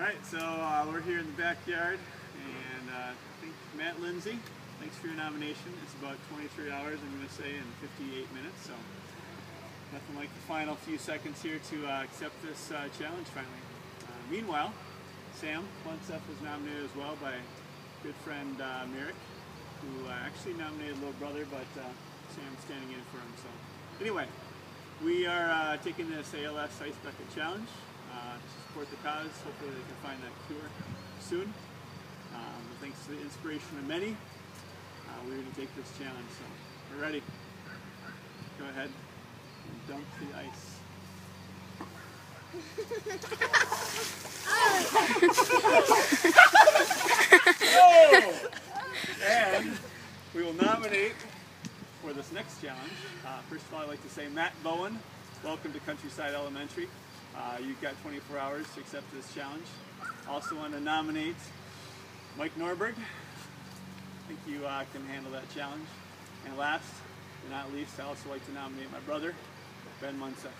All right, so uh, we're here in the backyard, and uh, I think Matt Lindsay, thanks for your nomination. It's about 23 hours, I'm going to say, and 58 minutes, so nothing like the final few seconds here to uh, accept this uh, challenge finally. Uh, meanwhile, Sam Plunseth was nominated as well by good friend uh, Merrick, who actually nominated little brother, but Sam's standing in for him. So anyway, we are taking this ALS Ice Bucket Challenge uh, to support the cause. Hopefully they can find that cure soon. Um, thanks to the inspiration of many, uh, we're going to take this challenge. So we're ready. Go ahead and dump the ice. Oh! And we will nominate for this next challenge. Uh, first of all, I'd like to say Matt Bowen, welcome to Countryside Elementary. Uh, you've got 24 hours to accept this challenge. Also want to nominate Mike Norberg. I think you uh, can handle that challenge. And last but not least, I also like to nominate my brother, Ben Monseth.